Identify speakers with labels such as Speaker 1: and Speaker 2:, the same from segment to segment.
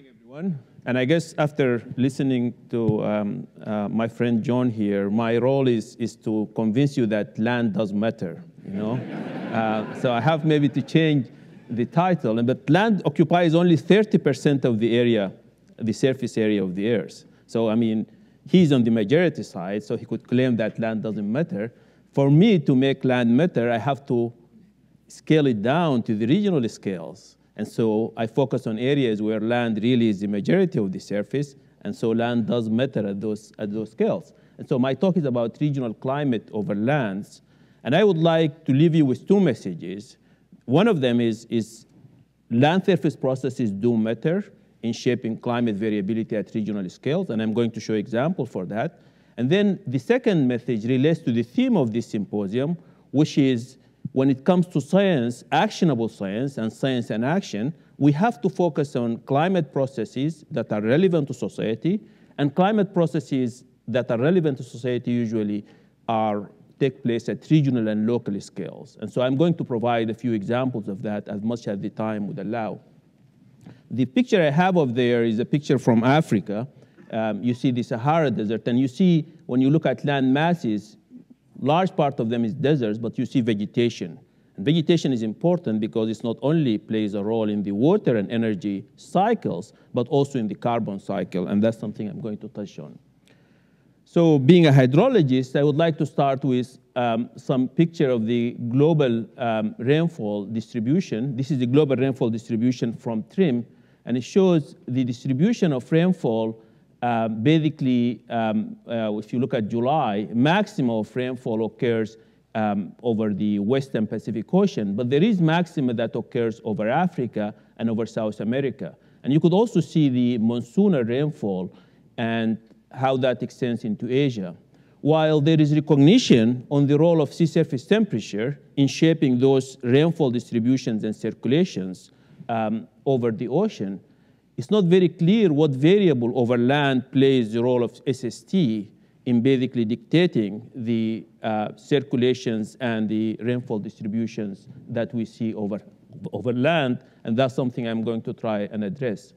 Speaker 1: morning, everyone. And I guess after listening to um, uh, my friend John here, my role is, is to convince you that land does matter, you know? uh, so I have maybe to change the title, but land occupies only 30% of the area, the surface area of the Earth. So, I mean, he's on the majority side, so he could claim that land doesn't matter. For me to make land matter, I have to scale it down to the regional scales. And so I focus on areas where land really is the majority of the surface, and so land does matter at those, at those scales. And so my talk is about regional climate over lands. And I would like to leave you with two messages. One of them is, is land surface processes do matter in shaping climate variability at regional scales, and I'm going to show example for that. And then the second message relates to the theme of this symposium, which is when it comes to science, actionable science and science and action, we have to focus on climate processes that are relevant to society, and climate processes that are relevant to society usually are take place at regional and local scales. And so I'm going to provide a few examples of that as much as the time would allow. The picture I have of there is a picture from Africa. Um, you see the Sahara Desert, and you see when you look at land masses, large part of them is deserts, but you see vegetation. And vegetation is important because it not only plays a role in the water and energy cycles, but also in the carbon cycle, and that's something I'm going to touch on. So being a hydrologist, I would like to start with um, some picture of the global um, rainfall distribution. This is the global rainfall distribution from TRMM, and it shows the distribution of rainfall uh, basically, um, uh, if you look at July, maximum of rainfall occurs um, over the Western Pacific Ocean, but there is maximum that occurs over Africa and over South America. And you could also see the monsoonal rainfall and how that extends into Asia. While there is recognition on the role of sea surface temperature in shaping those rainfall distributions and circulations um, over the ocean, it's not very clear what variable over land plays the role of SST in basically dictating the uh, circulations and the rainfall distributions that we see over, over land, and that's something I'm going to try and address.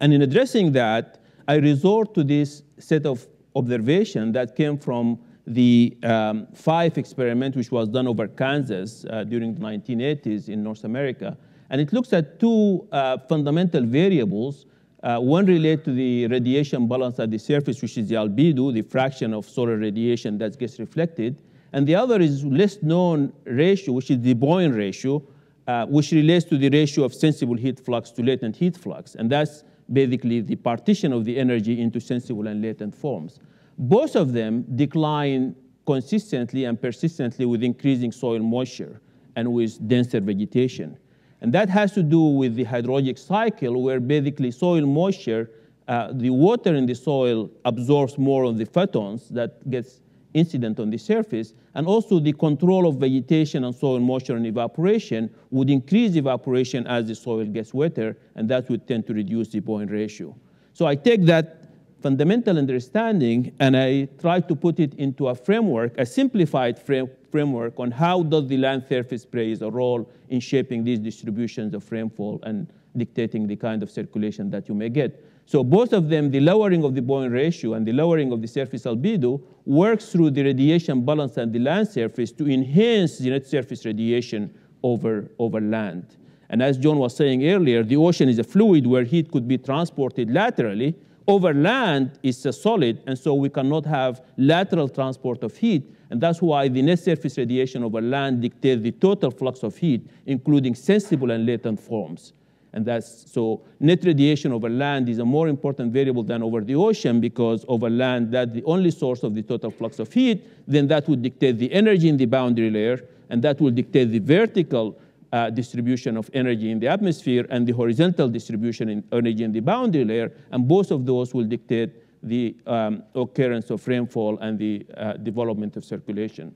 Speaker 1: And in addressing that, I resort to this set of observation that came from the um, FIFE experiment which was done over Kansas uh, during the 1980s in North America, and it looks at two uh, fundamental variables. Uh, one relates to the radiation balance at the surface, which is the albedo, the fraction of solar radiation that gets reflected. And the other is less known ratio, which is the Bowen ratio, uh, which relates to the ratio of sensible heat flux to latent heat flux. And that's basically the partition of the energy into sensible and latent forms. Both of them decline consistently and persistently with increasing soil moisture and with denser vegetation. And that has to do with the hydrologic cycle where basically soil moisture, uh, the water in the soil absorbs more of the photons that gets incident on the surface, and also the control of vegetation and soil moisture and evaporation would increase evaporation as the soil gets wetter, and that would tend to reduce the Bowen ratio. So I take that fundamental understanding and I try to put it into a framework, a simplified frame, framework on how does the land surface plays a role in shaping these distributions of rainfall and dictating the kind of circulation that you may get. So both of them, the lowering of the Bowen ratio and the lowering of the surface albedo works through the radiation balance and the land surface to enhance the net surface radiation over, over land. And as John was saying earlier, the ocean is a fluid where heat could be transported laterally. Over land, it's a solid, and so we cannot have lateral transport of heat. And that's why the net surface radiation over land dictates the total flux of heat, including sensible and latent forms. And that's so net radiation over land is a more important variable than over the ocean because over land, that's the only source of the total flux of heat. Then that would dictate the energy in the boundary layer, and that will dictate the vertical uh, distribution of energy in the atmosphere and the horizontal distribution in energy in the boundary layer. And both of those will dictate the um, occurrence of rainfall and the uh, development of circulation.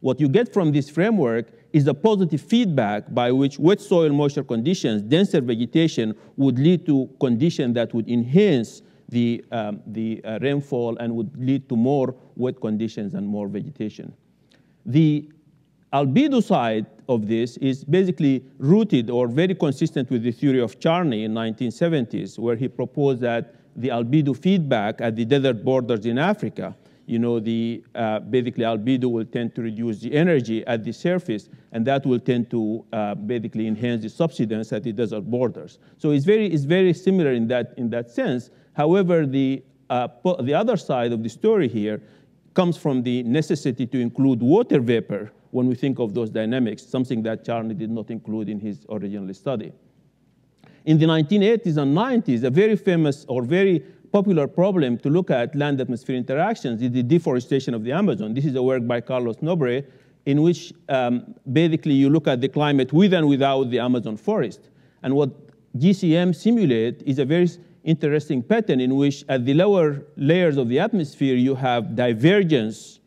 Speaker 1: What you get from this framework is a positive feedback by which wet soil moisture conditions, denser vegetation would lead to conditions that would enhance the, um, the uh, rainfall and would lead to more wet conditions and more vegetation. The albedo side of this is basically rooted or very consistent with the theory of Charney in 1970s, where he proposed that the albedo feedback at the desert borders in Africa, you know, the uh, basically albedo will tend to reduce the energy at the surface, and that will tend to uh, basically enhance the subsidence at the desert borders. So it's very, it's very similar in that, in that sense. However, the, uh, the other side of the story here comes from the necessity to include water vapor when we think of those dynamics, something that Charney did not include in his original study. In the 1980s and 90s, a very famous or very popular problem to look at land-atmosphere interactions is the deforestation of the Amazon. This is a work by Carlos Nobre, in which um, basically you look at the climate with and without the Amazon forest. And what GCM simulate is a very interesting pattern in which at the lower layers of the atmosphere you have divergence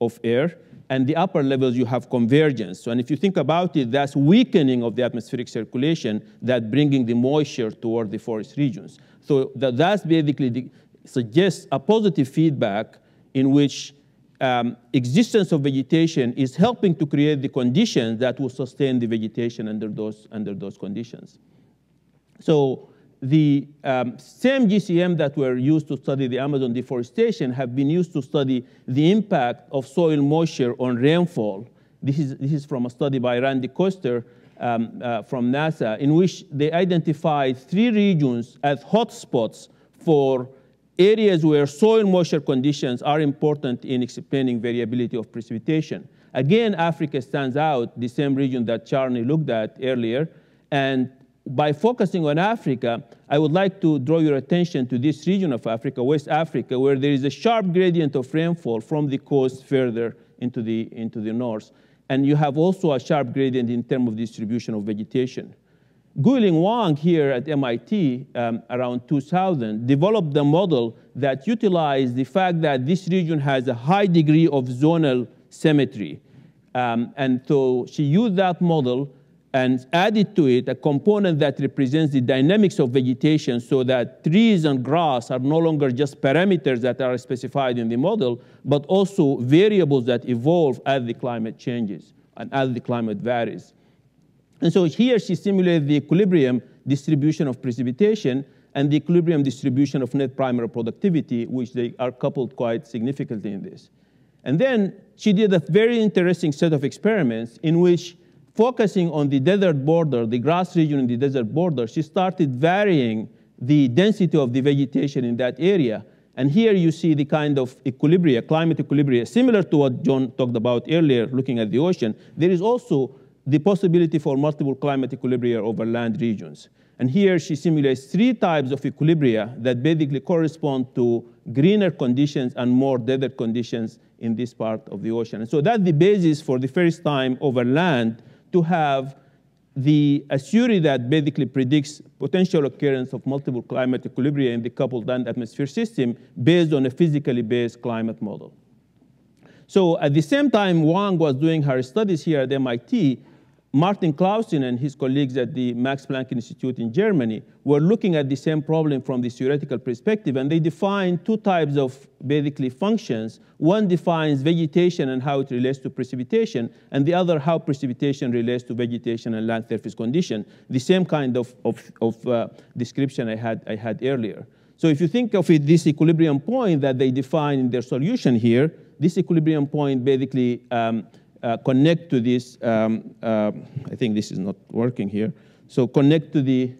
Speaker 1: of air, and the upper levels you have convergence. So, and if you think about it, that's weakening of the atmospheric circulation that bringing the moisture toward the forest regions. So that, that's basically the, suggests a positive feedback in which um, existence of vegetation is helping to create the conditions that will sustain the vegetation under those, under those conditions. So the um, same GCM that were used to study the Amazon deforestation have been used to study the impact of soil moisture on rainfall. This is, this is from a study by Randy Koster um, uh, from NASA, in which they identified three regions as hotspots for areas where soil moisture conditions are important in explaining variability of precipitation. Again, Africa stands out, the same region that Charney looked at earlier, and by focusing on Africa, I would like to draw your attention to this region of Africa, West Africa, where there is a sharp gradient of rainfall from the coast further into the, into the north. And you have also a sharp gradient in terms of distribution of vegetation. Guiling Wang here at MIT um, around 2000 developed a model that utilized the fact that this region has a high degree of zonal symmetry. Um, and so she used that model and added to it a component that represents the dynamics of vegetation so that trees and grass are no longer just parameters that are specified in the model, but also variables that evolve as the climate changes and as the climate varies. And so here she simulated the equilibrium distribution of precipitation and the equilibrium distribution of net primary productivity, which they are coupled quite significantly in this. And then she did a very interesting set of experiments in which focusing on the desert border, the grass region in the desert border, she started varying the density of the vegetation in that area. And here you see the kind of equilibria, climate equilibria, similar to what John talked about earlier, looking at the ocean. There is also the possibility for multiple climate equilibria over land regions. And here she simulates three types of equilibria that basically correspond to greener conditions and more desert conditions in this part of the ocean. And so that's the basis for the first time over land to have the a theory that basically predicts potential occurrence of multiple climate equilibria in the coupled land atmosphere system based on a physically based climate model. So at the same time Wang was doing her studies here at MIT, Martin Claussen and his colleagues at the Max Planck Institute in Germany were looking at the same problem from this theoretical perspective, and they defined two types of basically functions. One defines vegetation and how it relates to precipitation, and the other how precipitation relates to vegetation and land surface condition, the same kind of, of, of uh, description I had, I had earlier. So if you think of it, this equilibrium point that they define in their solution here, this equilibrium point basically um, uh, connect to this, um, uh, I think this is not working here. So connect to the,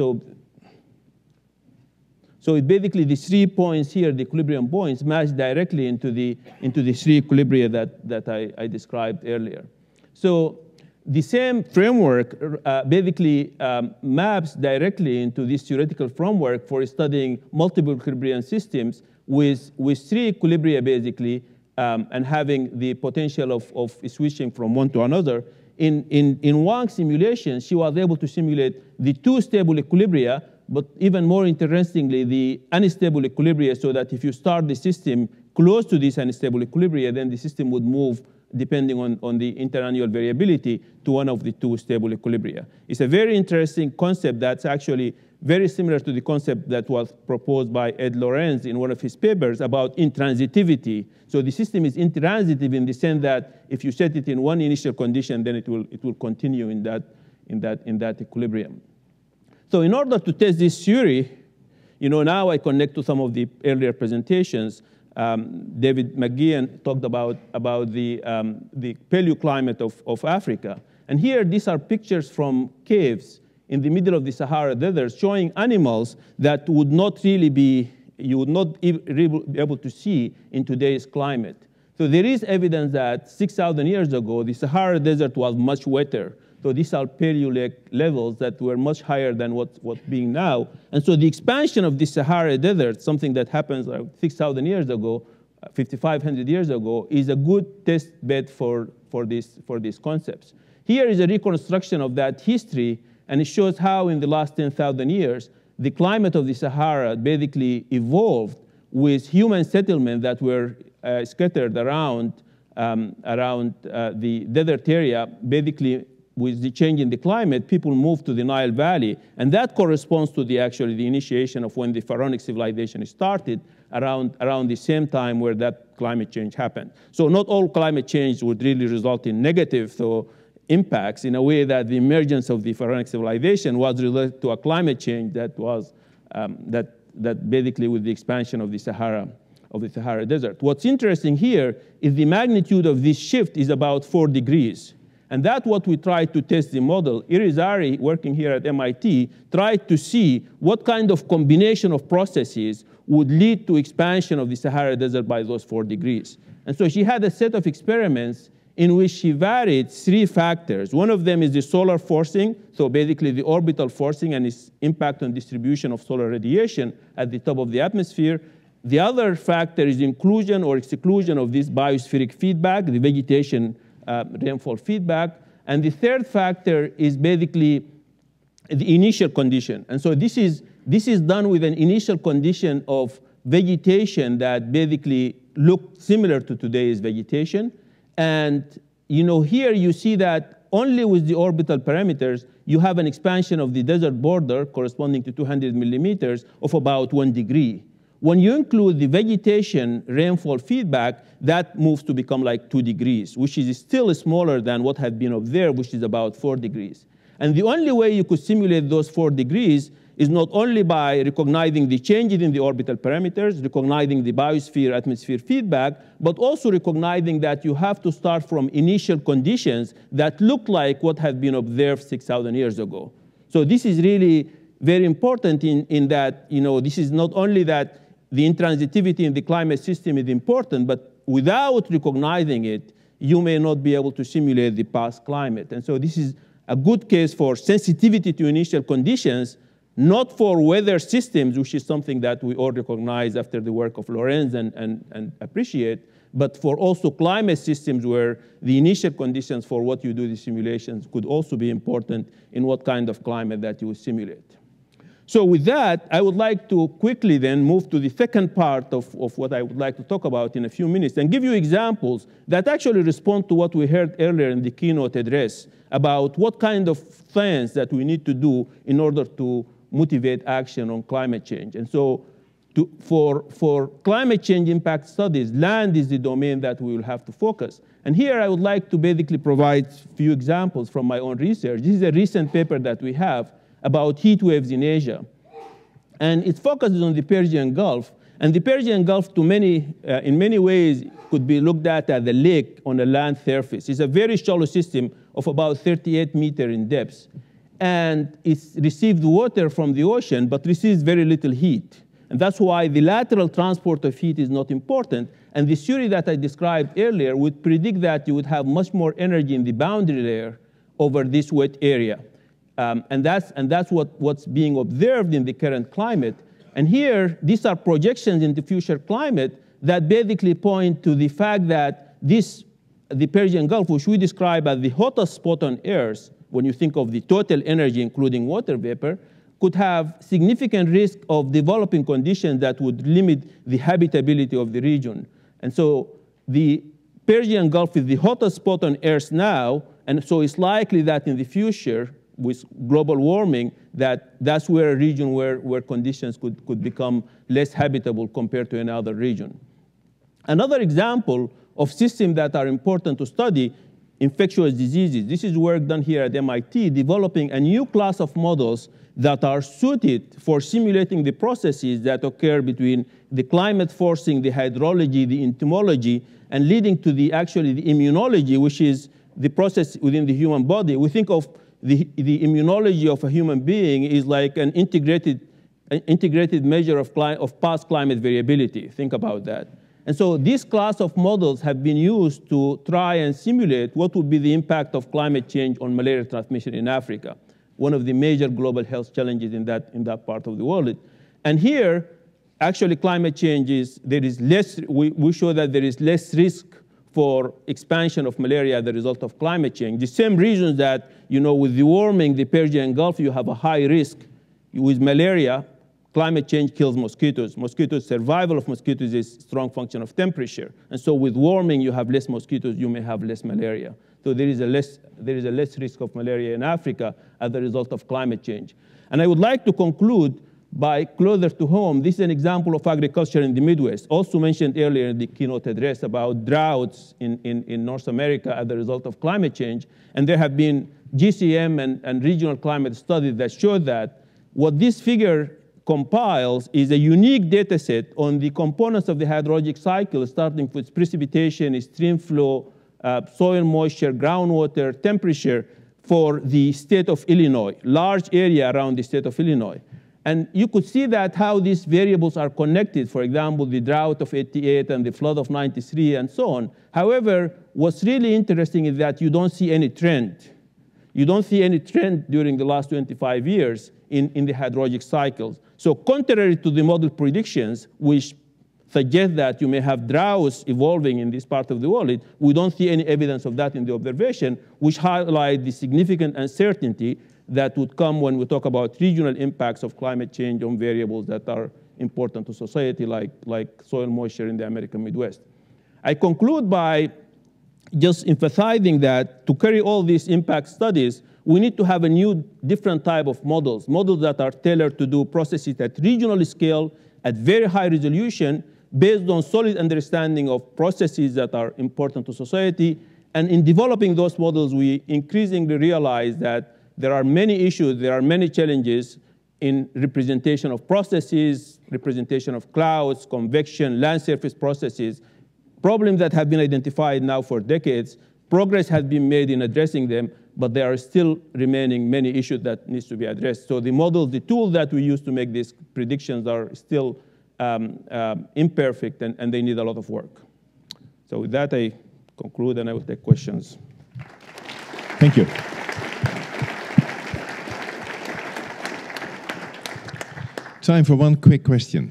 Speaker 1: So, so it basically the three points here, the equilibrium points, match directly into the into the three equilibria that that I, I described earlier. So the same framework uh, basically um, maps directly into this theoretical framework for studying multiple equilibrium systems with, with three equilibria basically um, and having the potential of, of switching from one to another. In, in, in Wang's simulation, she was able to simulate the two stable equilibria, but even more interestingly, the unstable equilibria, so that if you start the system close to this unstable equilibria, then the system would move depending on, on the interannual variability, to one of the two stable equilibria. It's a very interesting concept that's actually very similar to the concept that was proposed by Ed Lorenz in one of his papers about intransitivity. So the system is intransitive in the sense that if you set it in one initial condition, then it will, it will continue in that, in, that, in that equilibrium. So in order to test this theory, you know, now I connect to some of the earlier presentations. Um, David McGeehan talked about, about the, um, the paleoclimate of, of Africa. And here, these are pictures from caves in the middle of the Sahara Desert showing animals that would not really be, you would not be able to see in today's climate. So there is evidence that 6,000 years ago, the Sahara Desert was much wetter. So these are Paleolithic levels that were much higher than what, what's being now. And so the expansion of the Sahara Desert, something that happens like 6,000 years ago, 5,500 years ago, is a good test bed for, for, this, for these concepts. Here is a reconstruction of that history and it shows how in the last 10,000 years, the climate of the Sahara basically evolved with human settlement that were uh, scattered around, um, around uh, the desert area, basically with the change in the climate, people moved to the Nile Valley, and that corresponds to the actually the initiation of when the pharaonic civilization started around, around the same time where that climate change happened. So not all climate change would really result in negative, so impacts in a way that the emergence of the pharaonic civilization was related to a climate change that was um, that that basically with the expansion of the Sahara of the Sahara Desert. What's interesting here is the magnitude of this shift is about four degrees. And that's what we tried to test the model. Irizarry, working here at MIT, tried to see what kind of combination of processes would lead to expansion of the Sahara Desert by those four degrees. And so she had a set of experiments in which she varied three factors. One of them is the solar forcing, so basically the orbital forcing and its impact on distribution of solar radiation at the top of the atmosphere. The other factor is inclusion or exclusion of this biospheric feedback, the vegetation uh, rainfall feedback. And the third factor is basically the initial condition. And so this is, this is done with an initial condition of vegetation that basically looked similar to today's vegetation. And you know, here you see that only with the orbital parameters, you have an expansion of the desert border corresponding to 200 millimeters of about one degree. When you include the vegetation rainfall feedback, that moves to become like two degrees, which is still smaller than what had been observed, which is about four degrees. And the only way you could simulate those four degrees is not only by recognizing the changes in the orbital parameters, recognizing the biosphere atmosphere feedback, but also recognizing that you have to start from initial conditions that look like what had been observed 6,000 years ago. So this is really very important in, in that, you know, this is not only that the intransitivity in the climate system is important, but without recognizing it, you may not be able to simulate the past climate. And so this is a good case for sensitivity to initial conditions not for weather systems, which is something that we all recognize after the work of Lorenz and, and, and appreciate, but for also climate systems where the initial conditions for what you do the simulations could also be important in what kind of climate that you simulate. So with that, I would like to quickly then move to the second part of, of what I would like to talk about in a few minutes and give you examples that actually respond to what we heard earlier in the keynote address about what kind of things that we need to do in order to motivate action on climate change. And so to, for, for climate change impact studies, land is the domain that we will have to focus. And here I would like to basically provide a few examples from my own research. This is a recent paper that we have about heat waves in Asia. And it focuses on the Persian Gulf. And the Persian Gulf, to many, uh, in many ways, could be looked at as a lake on a land surface. It's a very shallow system of about 38 meters in depth and it receives water from the ocean, but receives very little heat. And that's why the lateral transport of heat is not important. And the theory that I described earlier would predict that you would have much more energy in the boundary layer over this wet area. Um, and that's, and that's what, what's being observed in the current climate. And here, these are projections into future climate that basically point to the fact that this, the Persian Gulf, which we describe as the hottest spot on Earth, when you think of the total energy, including water vapor, could have significant risk of developing conditions that would limit the habitability of the region. And so the Persian Gulf is the hottest spot on Earth now, and so it's likely that in the future, with global warming, that that's where a region where, where conditions could, could become less habitable compared to another region. Another example of systems that are important to study infectious diseases. This is work done here at MIT, developing a new class of models that are suited for simulating the processes that occur between the climate forcing, the hydrology, the entomology, and leading to the actually the immunology, which is the process within the human body. We think of the, the immunology of a human being is like an integrated, an integrated measure of, of past climate variability. Think about that. And so this class of models have been used to try and simulate what would be the impact of climate change on malaria transmission in Africa, one of the major global health challenges in that, in that part of the world. And here, actually climate change is, there is less, we, we show that there is less risk for expansion of malaria as a result of climate change. The same reasons that, you know, with the warming, the Persian Gulf, you have a high risk with malaria, climate change kills mosquitoes. Mosquitoes, survival of mosquitoes is strong function of temperature. And so with warming, you have less mosquitoes, you may have less malaria. So there is a less, there is a less risk of malaria in Africa as a result of climate change. And I would like to conclude by closer to home, this is an example of agriculture in the Midwest, also mentioned earlier in the keynote address about droughts in, in, in North America as a result of climate change. And there have been GCM and, and regional climate studies that show that what this figure compiles is a unique data set on the components of the hydrologic cycle, starting with precipitation, stream flow, uh, soil moisture, groundwater, temperature for the state of Illinois, large area around the state of Illinois. And you could see that how these variables are connected, for example, the drought of 88 and the flood of 93 and so on. However, what's really interesting is that you don't see any trend. You don't see any trend during the last 25 years in, in the hydrologic cycles. So contrary to the model predictions, which suggest that you may have droughts evolving in this part of the world, we don't see any evidence of that in the observation, which highlight the significant uncertainty that would come when we talk about regional impacts of climate change on variables that are important to society, like, like soil moisture in the American Midwest. I conclude by just emphasizing that to carry all these impact studies, we need to have a new, different type of models, models that are tailored to do processes at regional scale, at very high resolution, based on solid understanding of processes that are important to society. And in developing those models, we increasingly realize that there are many issues, there are many challenges in representation of processes, representation of clouds, convection, land surface processes, problems that have been identified now for decades. Progress has been made in addressing them, but there are still remaining many issues that needs to be addressed. So the models, the tools that we use to make these predictions are still um, um, imperfect and, and they need a lot of work. So with that, I conclude and I will take questions.
Speaker 2: Thank you. Time for one quick question.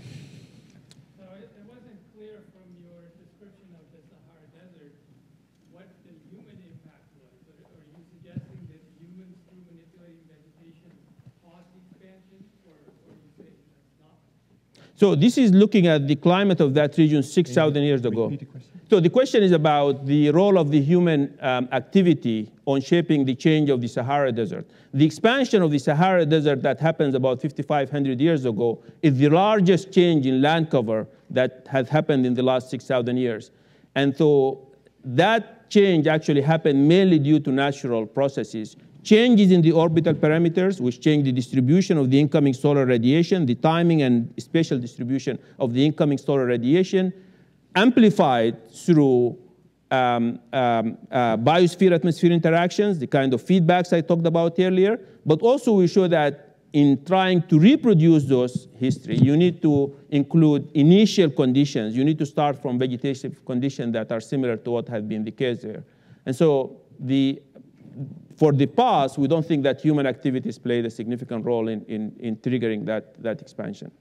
Speaker 3: So it, wasn't clear from your description of the Sahara Desert what the human impact was. Are, you suggesting that humans, through manipulating vegetation, caused expansion, or, or you say that's not?
Speaker 1: So this is looking at the climate of that region 6,000 years ago. So the question is about the role of the human um, activity on shaping the change of the Sahara Desert. The expansion of the Sahara Desert that happens about 5,500 years ago is the largest change in land cover that has happened in the last 6,000 years. And so that change actually happened mainly due to natural processes. Changes in the orbital parameters, which change the distribution of the incoming solar radiation, the timing and spatial distribution of the incoming solar radiation, amplified through um, um, uh, biosphere-atmosphere interactions, the kind of feedbacks I talked about earlier, but also we show that in trying to reproduce those history, you need to include initial conditions. You need to start from vegetative conditions that are similar to what has been the case there. And so the, for the past, we don't think that human activities played a significant role in, in, in triggering that, that expansion.